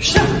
Shut up.